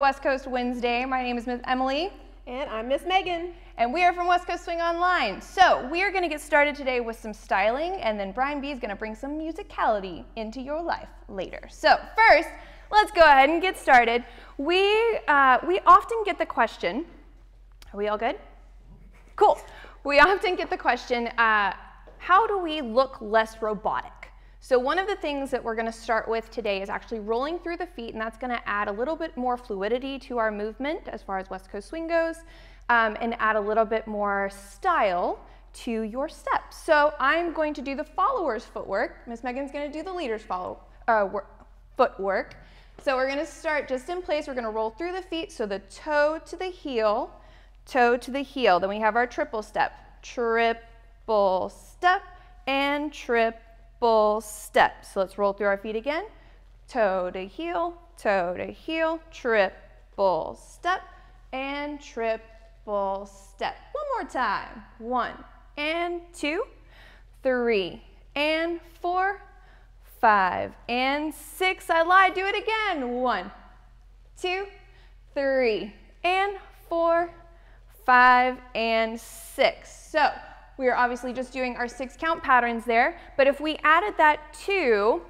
West Coast Wednesday. My name is Miss Emily. And I'm Miss Megan. And we are from West Coast Swing Online. So we are going to get started today with some styling, and then Brian B is going to bring some musicality into your life later. So first, let's go ahead and get started. We, uh, we often get the question, are we all good? Cool. We often get the question, uh, how do we look less robotic? So one of the things that we're going to start with today is actually rolling through the feet, and that's going to add a little bit more fluidity to our movement as far as West Coast Swing goes, um, and add a little bit more style to your steps. So I'm going to do the follower's footwork. Miss Megan's going to do the leader's follow, uh, footwork. So we're going to start just in place. We're going to roll through the feet, so the toe to the heel, toe to the heel. Then we have our triple step, triple step, and triple full step. So let's roll through our feet again. Toe to heel, toe to heel, triple step, and triple step. One more time. One and two, three and four, five and six. I lied, do it again. One, two, three and four, five and six. So we are obviously just doing our six count patterns there, but if we added that to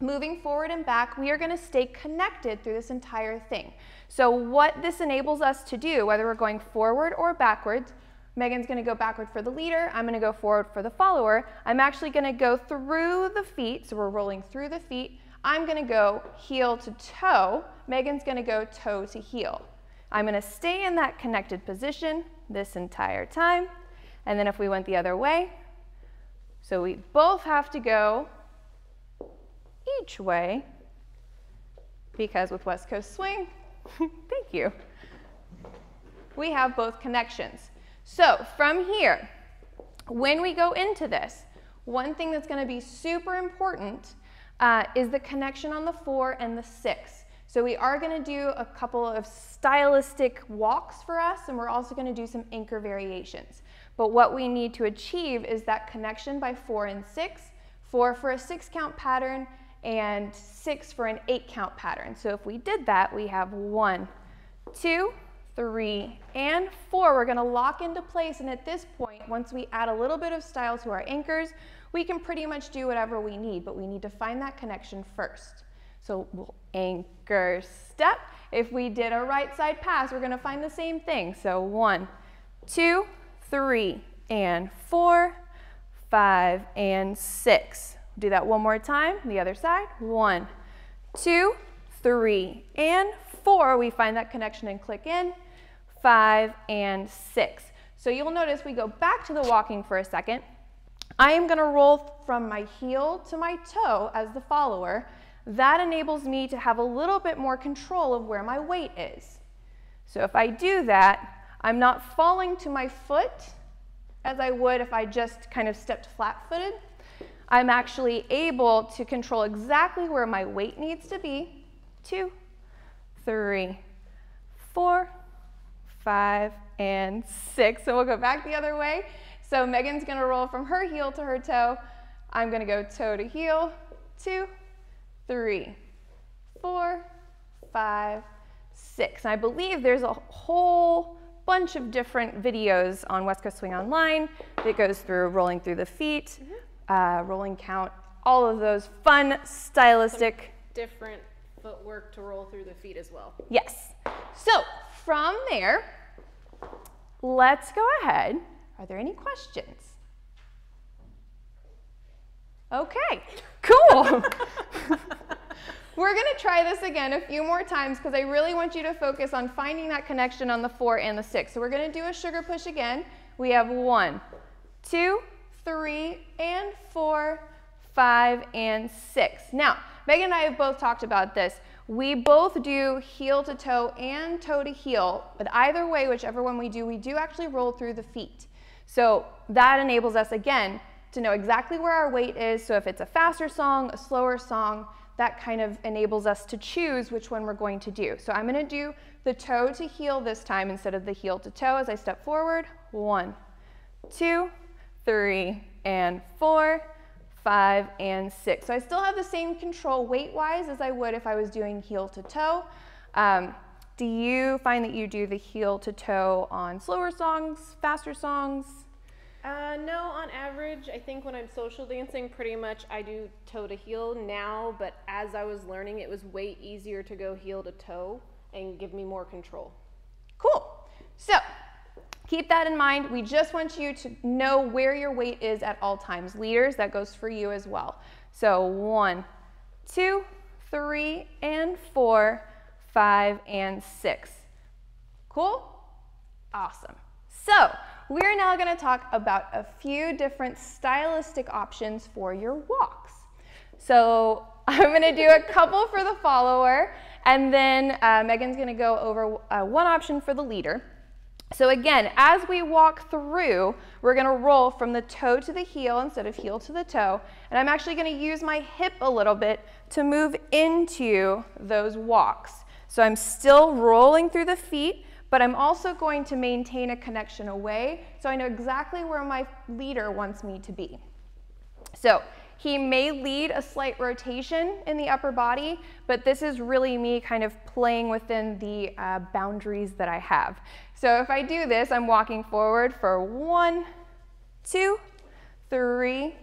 moving forward and back, we are gonna stay connected through this entire thing. So what this enables us to do, whether we're going forward or backwards, Megan's gonna go backward for the leader, I'm gonna go forward for the follower. I'm actually gonna go through the feet, so we're rolling through the feet. I'm gonna go heel to toe, Megan's gonna go toe to heel. I'm gonna stay in that connected position this entire time. And then if we went the other way, so we both have to go each way because with West Coast Swing, thank you, we have both connections. So from here, when we go into this, one thing that's going to be super important uh, is the connection on the four and the six. So we are going to do a couple of stylistic walks for us, and we're also going to do some anchor variations. But what we need to achieve is that connection by four and six, four for a six count pattern and six for an eight count pattern. So if we did that, we have one, two, three, and four. We're gonna lock into place. And at this point, once we add a little bit of style to our anchors, we can pretty much do whatever we need, but we need to find that connection first. So we'll anchor step. If we did a right side pass, we're gonna find the same thing. So one, two, three, and four, five, and six. Do that one more time, the other side. One, two, three, and four. We find that connection and click in. Five and six. So you'll notice we go back to the walking for a second. I am gonna roll from my heel to my toe as the follower. That enables me to have a little bit more control of where my weight is. So if I do that, I'm not falling to my foot as I would if I just kind of stepped flat-footed. I'm actually able to control exactly where my weight needs to be. Two, three, four, five, and six. So we'll go back the other way. So Megan's gonna roll from her heel to her toe. I'm gonna go toe to heel, two, three, four, five, six. And I believe there's a whole bunch of different videos on West Coast Swing Online that goes through rolling through the feet, mm -hmm. uh, rolling count, all of those fun, stylistic. Some different footwork to roll through the feet as well. Yes. So from there, let's go ahead. Are there any questions? Okay, cool. We're gonna try this again a few more times because I really want you to focus on finding that connection on the four and the six. So we're gonna do a sugar push again. We have one, two, three, and four, five, and six. Now, Megan and I have both talked about this. We both do heel to toe and toe to heel, but either way, whichever one we do, we do actually roll through the feet. So that enables us, again, to know exactly where our weight is. So if it's a faster song, a slower song, that kind of enables us to choose which one we're going to do. So I'm gonna do the toe to heel this time instead of the heel to toe as I step forward. One, two, three, and four, five, and six. So I still have the same control weight-wise as I would if I was doing heel to toe. Um, do you find that you do the heel to toe on slower songs, faster songs? Uh, no, on average, I think when I'm social dancing, pretty much I do toe to heel now, but as I was learning, it was way easier to go heel to toe and give me more control. Cool. So keep that in mind. We just want you to know where your weight is at all times. Leaders, that goes for you as well. So one, two, three, and four, five, and six. Cool? Awesome. So we're now gonna talk about a few different stylistic options for your walks. So I'm gonna do a couple for the follower, and then uh, Megan's gonna go over uh, one option for the leader. So again, as we walk through, we're gonna roll from the toe to the heel instead of heel to the toe. And I'm actually gonna use my hip a little bit to move into those walks. So I'm still rolling through the feet, but I'm also going to maintain a connection away so I know exactly where my leader wants me to be. So he may lead a slight rotation in the upper body, but this is really me kind of playing within the uh, boundaries that I have. So if I do this, I'm walking forward for one, two, three,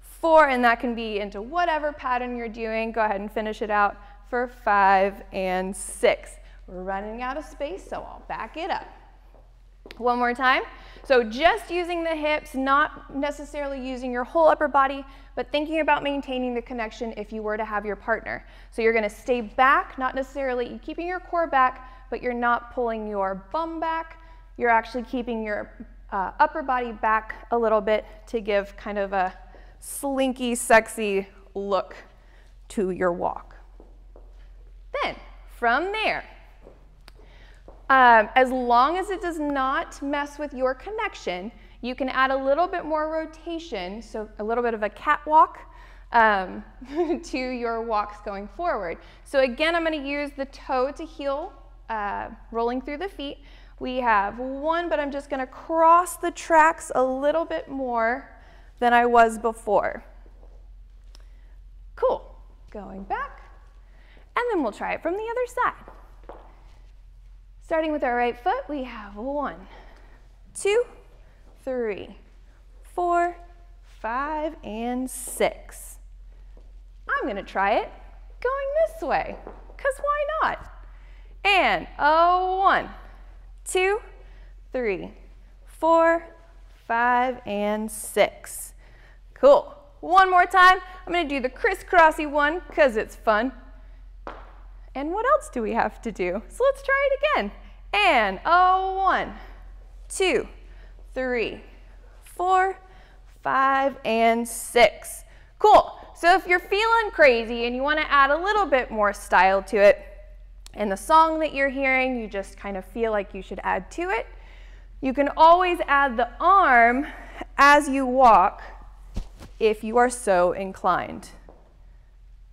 four, and that can be into whatever pattern you're doing. Go ahead and finish it out for five and six. We're running out of space, so I'll back it up. One more time. So just using the hips, not necessarily using your whole upper body, but thinking about maintaining the connection if you were to have your partner. So you're gonna stay back, not necessarily keeping your core back, but you're not pulling your bum back. You're actually keeping your uh, upper body back a little bit to give kind of a slinky, sexy look to your walk. Then, from there, um, as long as it does not mess with your connection, you can add a little bit more rotation, so a little bit of a catwalk um, to your walks going forward. So again, I'm gonna use the toe to heel, uh, rolling through the feet. We have one, but I'm just gonna cross the tracks a little bit more than I was before. Cool, going back, and then we'll try it from the other side. Starting with our right foot, we have one, two, three, four, five, and six. I'm gonna try it going this way, because why not? And a one, two, three, four, five, and six. Cool. One more time. I'm gonna do the crisscrossy one because it's fun. And what else do we have to do? So let's try it again. And a one, two, three, four, five, and six. Cool. So if you're feeling crazy and you want to add a little bit more style to it, and the song that you're hearing, you just kind of feel like you should add to it, you can always add the arm as you walk if you are so inclined.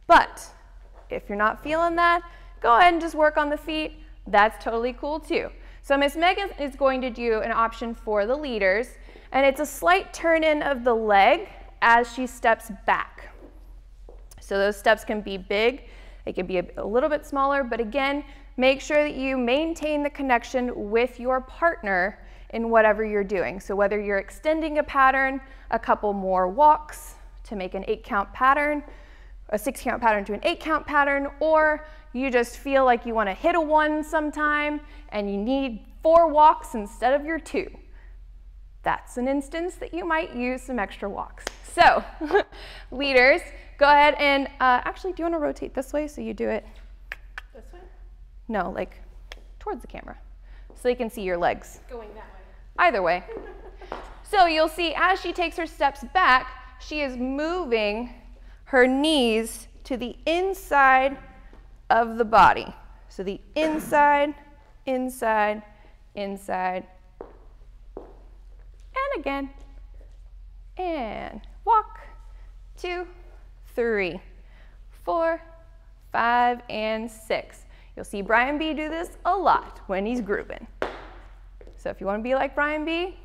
But if you're not feeling that, go ahead and just work on the feet that's totally cool too. So Miss Megan is going to do an option for the leaders, and it's a slight turn in of the leg as she steps back. So those steps can be big, they can be a, little bit smaller, but again, make sure that you maintain the connection with your partner in whatever you're doing. So whether you're extending a pattern, a couple more walks to make an eight count pattern, a six count pattern to an eight count pattern, or you just feel like you want to hit a one sometime and you need four walks instead of your two. That's an instance that you might use some extra walks. So, leaders, go ahead and uh, actually, do you want to rotate this way so you do it? This way? No, like towards the camera so you can see your legs. Going that way. Either way. so you'll see as she takes her steps back, she is moving her knees to the inside of the body. So the inside, inside, inside, and again, and walk, two, three, four, five, and six. You'll see Brian B do this a lot when he's grooving. So if you want to be like Brian B,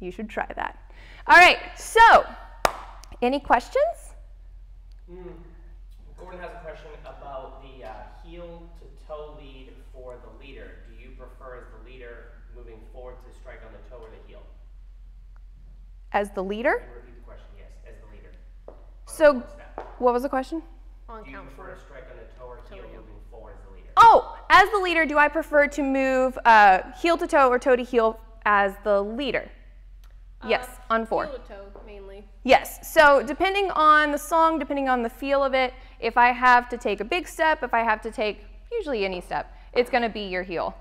you should try that. All right, so any questions? Mm. Gordon has a question about the uh, heel to toe lead for the leader. Do you prefer as the leader moving forward to strike on the toe or the heel? As the leader? Can you repeat the question? Yes, as the leader. On So, fourth step. what was the question? On Do you prefer to strike on the toe or heel moving forward as the leader? Oh, as the leader, do I prefer to move uh, heel to toe or toe to heel as the leader? Yes, Uh, on four. Heel to toe, mainly. Yes. So depending on the song, depending on the feel of it, if I have to take a big step, if I have to take usually any step, it's going to be your heel.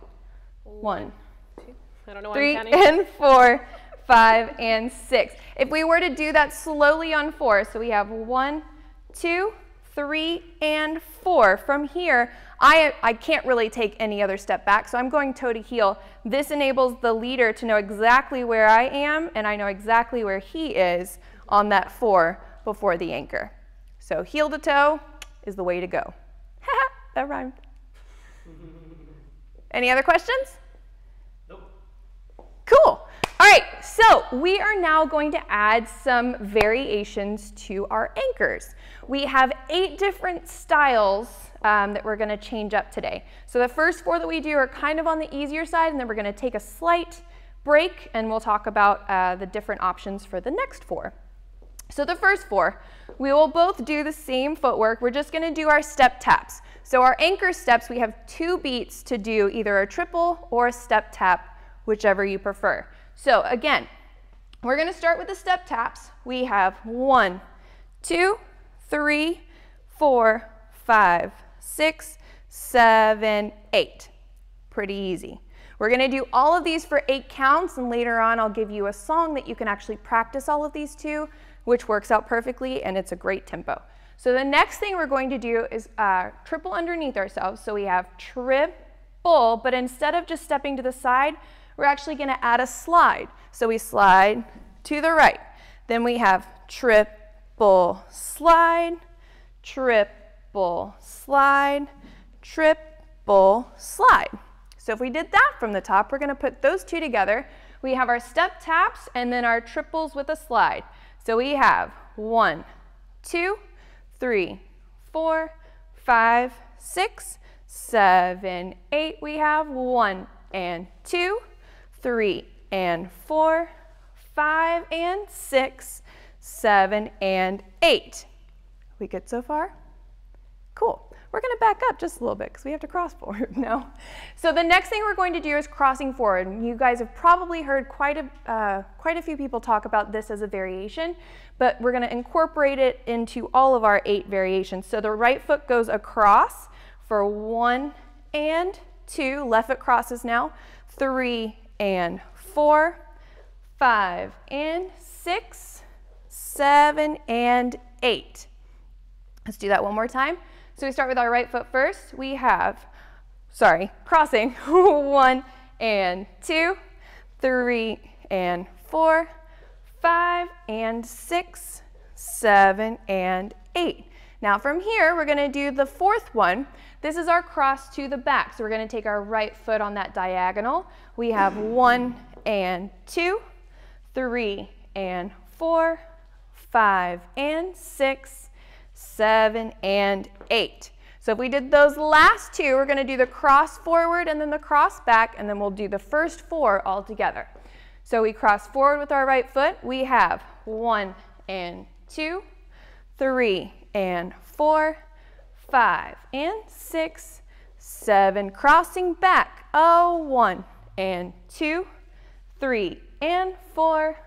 One, Two. I don't know why I'm counting. and four, five, and six. If we were to do that slowly on four, so we have one, two, three, and four. From here, I, I can't really take any other step back, so I'm going toe to heel. This enables the leader to know exactly where I am, and I know exactly where he is on that four before the anchor. So heel to toe is the way to go. that rhymed. Any other questions? Nope. Cool. All right, so we are now going to add some variations to our anchors. We have eight different styles um, that we're going to change up today. So the first four that we do are kind of on the easier side, and then we're going to take a slight break, and we'll talk about uh, the different options for the next four. So the first four, we will both do the same footwork. We're just gonna do our step taps. So our anchor steps, we have two beats to do either a triple or a step tap, whichever you prefer. So again, we're gonna start with the step taps. We have one, two, three, four, five, six, seven, eight. Pretty easy. We're gonna do all of these for eight counts, and later on I'll give you a song that you can actually practice all of these to, which works out perfectly, and it's a great tempo. So the next thing we're going to do is uh, triple underneath ourselves. So we have triple, but instead of just stepping to the side, we're actually gonna add a slide. So we slide to the right. Then we have triple slide, triple slide, triple slide. So if we did that from the top, we're gonna put those two together. We have our step taps and then our triples with a slide. So we have one, two, three, four, five, six, seven, eight. We have one and two, three and four, five and six, seven and eight. We good so far? Cool. We're going to back up just a little bit because we have to cross forward now. So the next thing we're going to do is crossing forward. And you guys have probably heard quite a, uh, quite a few people talk about this as a variation, but we're going to incorporate it into all of our eight variations. So the right foot goes across for one and two. Left foot crosses now. Three and four, five and six, seven and eight. Let's do that one more time. So we start with our right foot first. We have, sorry, crossing, one and two, three and four, five and six, seven and eight. Now from here, we're gonna do the fourth one. This is our cross to the back. So we're gonna take our right foot on that diagonal. We have one and two, three and four, five and six, seven, and eight. So if we did those last two, we're gonna do the cross forward and then the cross back, and then we'll do the first four all together. So we cross forward with our right foot. We have one and two, three and four, five and six, seven. Crossing back, oh, one and two, three and four,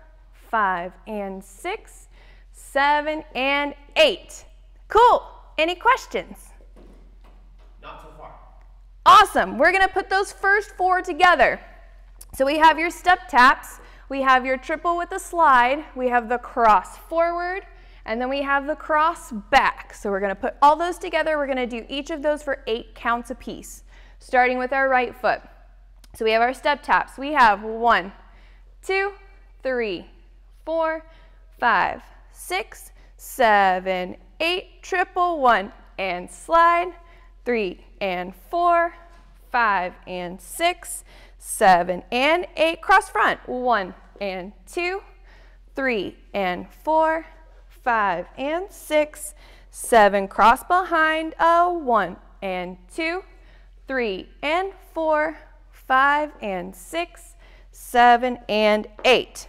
five and six, seven and eight. Cool. Any questions? Not so far. Awesome. We're going to put those first four together. So we have your step taps, we have your triple with the slide, we have the cross forward, and then we have the cross back. So we're going to put all those together. We're going to do each of those for eight counts apiece, starting with our right foot. So we have our step taps. We have one, two, three, four, five, six, seven, eight, triple one, and slide, three and four, five and six, seven and eight, cross front, one and two, three and four, five and six, seven, cross behind, a one and two, three and four, five, and six, seven, and eight.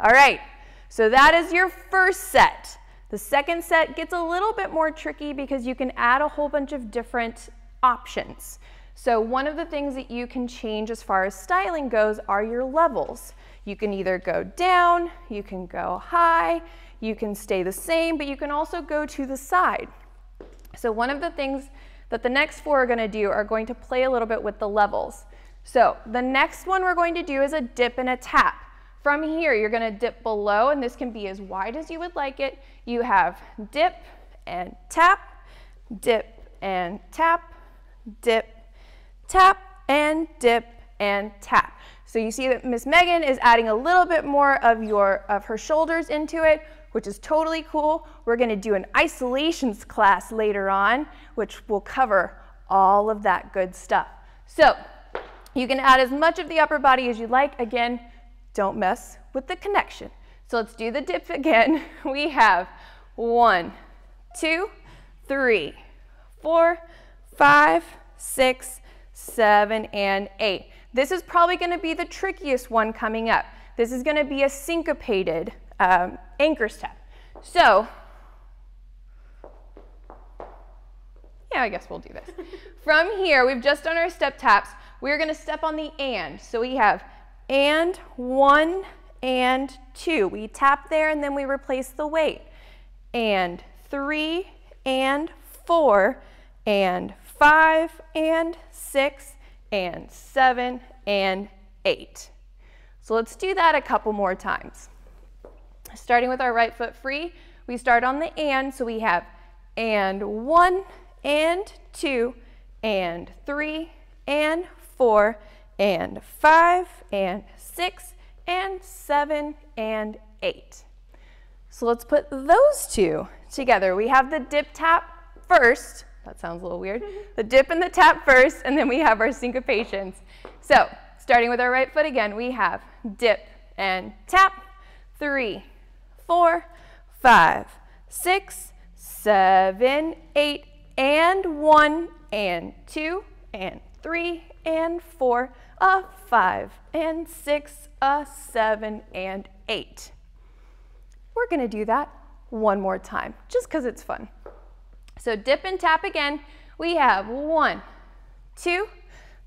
All right, so that is your first set. The second set gets a little bit more tricky because you can add a whole bunch of different options. So one of the things that you can change as far as styling goes are your levels. You can either go down, you can go high, you can stay the same, but you can also go to the side. So one of the things that the next four are gonna do are going to play a little bit with the levels. So the next one we're going to do is a dip and a tap. From here, you're gonna dip below, and this can be as wide as you would like it. You have dip and tap, dip and tap, dip, tap, and dip and tap. So you see that Miss Megan is adding a little bit more of, your, of her shoulders into it, which is totally cool. We're gonna do an isolations class later on, which will cover all of that good stuff. So you can add as much of the upper body as you like. Again, don't mess with the connection. So let's do the dip again. We have one, two, three, four, five, six, seven, and eight. This is probably gonna be the trickiest one coming up. This is gonna be a syncopated um, anchor step. So, yeah, I guess we'll do this. From here, we've just done our step taps. We're gonna step on the and. So we have and one and two. We tap there and then we replace the weight. And three and four and five and six and seven and eight. So let's do that a couple more times. Starting with our right foot free, we start on the and, so we have and one and two and three and four and five and six and seven and eight. So let's put those two together. We have the dip tap first. That sounds a little weird. The dip and the tap first, and then we have our syncopations. So starting with our right foot again, we have dip and tap, three, four, five, six, seven, eight, and one, and two, and three, and four, a five, and six, a seven, and eight. We're gonna do that one more time, just because it's fun. So dip and tap again. We have one, two,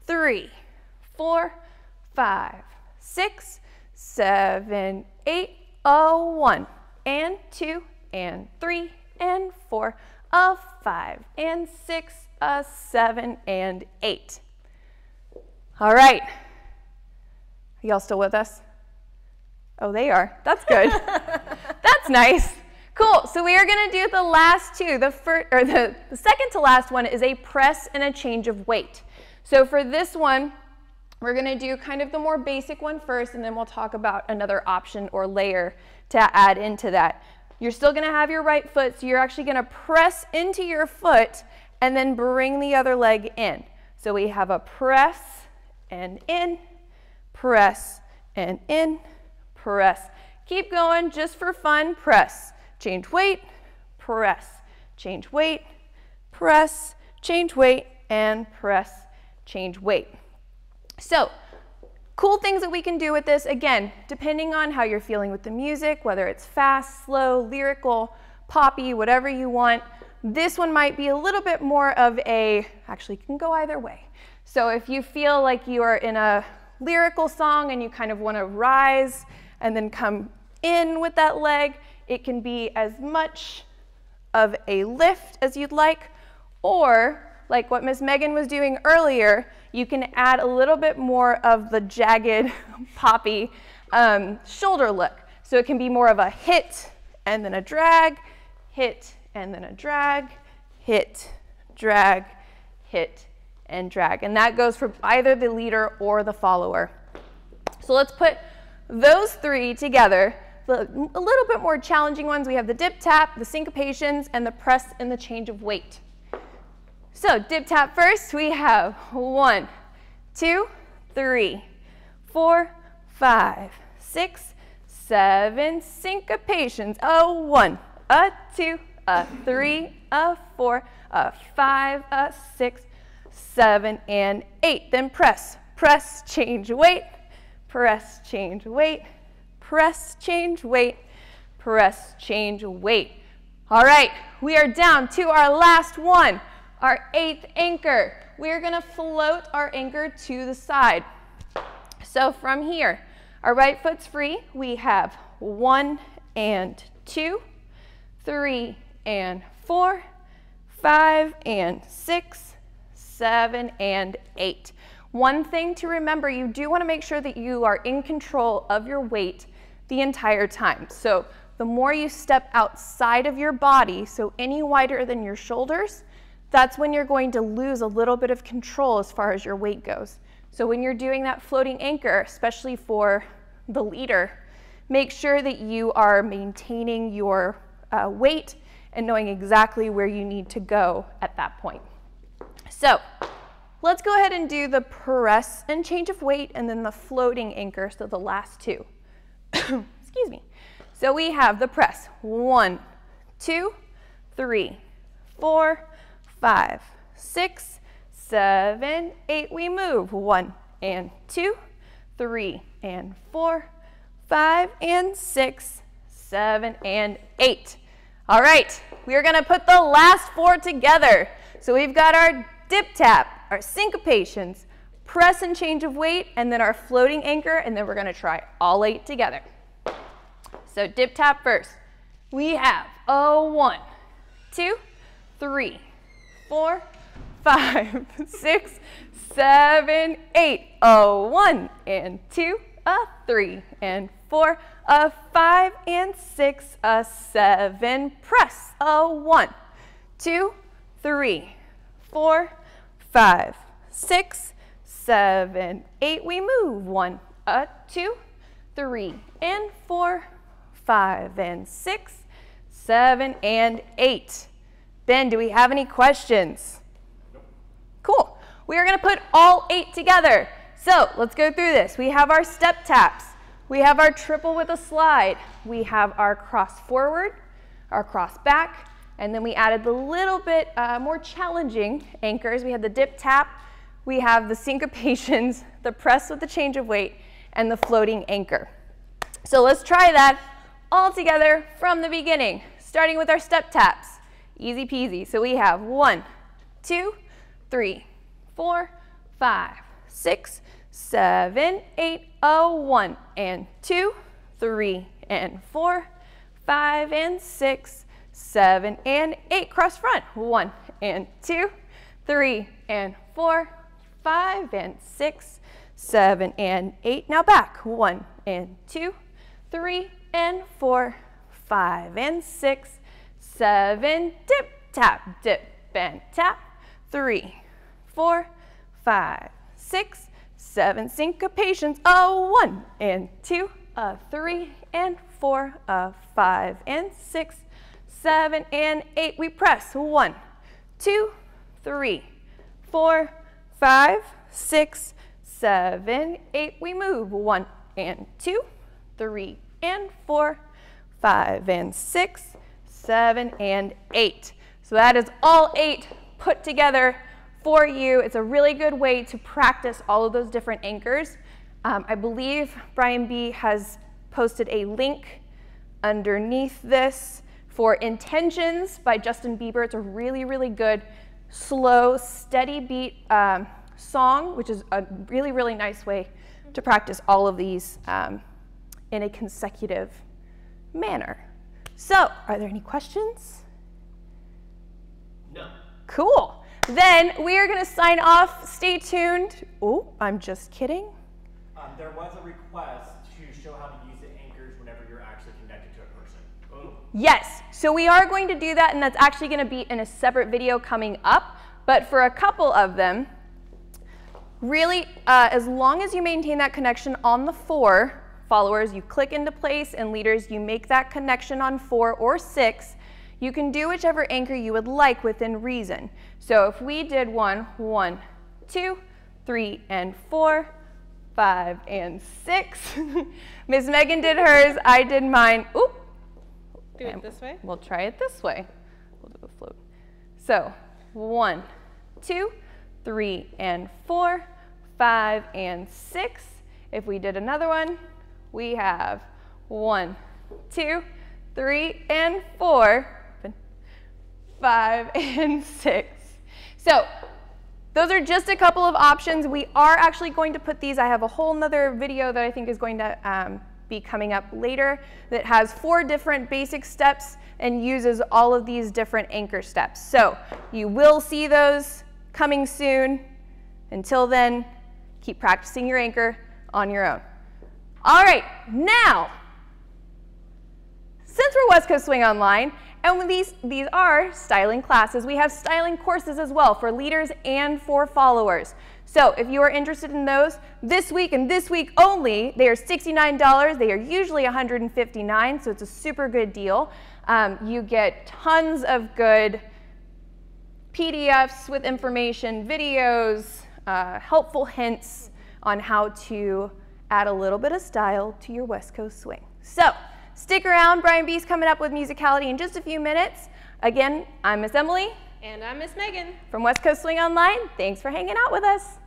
three, four, five, six, seven, eight, a one, and two, and three, and four, a five, and six, a seven, and eight. All right. Y'all still with us? Oh, they are. That's good. That's nice. Cool. So we are going to do the last two. The first or the, the second to last one is a press and a change of weight. So for this one, we're going to do kind of the more basic one first, and then we'll talk about another option or layer to add into that. You're still going to have your right foot, so you're actually going to press into your foot and then bring the other leg in. So we have a press and in, press and in, press. Keep going just for fun, press. Change weight, press. Change weight, press, change weight, and press, change weight. So, cool things that we can do with this, again, depending on how you're feeling with the music, whether it's fast, slow, lyrical, poppy, whatever you want. This one might be a little bit more of a, actually can go either way. So if you feel like you are in a lyrical song and you kind of want to rise and then come in with that leg, it can be as much of a lift as you'd like, or like what Miss Megan was doing earlier, you can add a little bit more of the jagged, poppy um, shoulder look. So it can be more of a hit and then a drag, hit and then a drag, hit, drag, hit, and drag. And that goes for either the leader or the follower. So let's put those three together. The, a little bit more challenging ones, we have the dip tap, the syncopations, and the press and the change of weight. So dip tap first, we have one, two, three, four, five, six, seven syncopations. A one, a two, a three, a four, a five, a six, seven, and eight. Then press, press, change, weight, press, change, weight, press, change, weight, press, change, weight. All right, we are down to our last one, our eighth anchor. We're gonna float our anchor to the side. So from here, our right foot's free. We have one and two, three and four, five and six, seven and eight. One thing to remember, you do wanna make sure that you are in control of your weight the entire time. So the more you step outside of your body, so any wider than your shoulders, that's when you're going to lose a little bit of control as far as your weight goes. So when you're doing that floating anchor, especially for the leader, make sure that you are maintaining your uh, weight and knowing exactly where you need to go at that point. So let's go ahead and do the press and change of weight and then the floating anchor, so the last two. Excuse me. So we have the press. One, two, three, four, five, six, seven, eight. We move. One and two, three and four, five and six, seven and eight. All right, we are gonna put the last four together. So we've got our dip tap, our syncopations, press and change of weight, and then our floating anchor, and then we're gonna try all eight together. So dip tap first. We have a one, two, three, four, five, six, seven, eight. A one and two, a three and four, a five and six, a seven. Press. A one, two, three, four, five, six, seven, eight. We move. One, a two, three, and four, five, and six, seven, and eight. Ben, do we have any questions? Cool. We are going to put all eight together. So let's go through this. We have our step taps. We have our triple with a slide. We have our cross forward, our cross back, and then we added the little bit uh, more challenging anchors. We had the dip tap, we have the syncopations, the press with the change of weight, and the floating anchor. So let's try that all together from the beginning, starting with our step taps. Easy peasy. So we have one, two, three, four, five, six, seven, eight, oh, one, and two, three, and four, five, and six, seven, and eight. Cross front. One, and two, three, and four, five, and six, seven, and eight. Now back. One, and two, three, and four, five and six, seven, dip, tap, dip, and tap, three, four, five, six, seven, syncopations, a one and two, a three and four, a five and six, seven and eight. We press one, two, three, four, five, six, seven, eight. We move one and two, three, and four, five and six, seven and eight. So that is all eight put together for you. It's a really good way to practice all of those different anchors. Um, I believe Brian B has posted a link underneath this for Intentions by Justin Bieber. It's a really, really good, slow, steady beat um, song, which is a really, really nice way to practice all of these um, in a consecutive manner. So, are there any questions? No. Cool. Then we are going to sign off. Stay tuned. Oh, I'm just kidding. Um, there was a request to show how to Yes, so we are going to do that, and that's actually going to be in a separate video coming up. But for a couple of them, really, uh, as long as you maintain that connection on the four, followers, you click into place, and leaders, you make that connection on four or six. You can do whichever anchor you would like within reason. So if we did one, one, two, three, and four, five, and six. Miss Megan did hers, I did mine. Oop. Do it this way. We'll try it this way. We'll do a float. So one, two, three, and four, five, and six. If we did another one, we have one, two, three, and four, five, and six. So those are just a couple of options. We are actually going to put these, I have a whole nother video that I think is going to um, be coming up later that has four different basic steps and uses all of these different anchor steps. So you will see those coming soon. Until then, keep practicing your anchor on your own. All right, now, since we're West Coast Swing Online, and these, these are styling classes, we have styling courses as well for leaders and for followers. So if you are interested in those, this week and this week only, they are $69. They are usually 159, so it's a super good deal. Um, you get tons of good PDFs with information, videos, uh, helpful hints on how to add a little bit of style to your West Coast swing. So stick around. Brian B's coming up with musicality in just a few minutes. Again, I'm Miss Emily. And I'm Miss Megan. From West Coast Swing Online. Thanks for hanging out with us.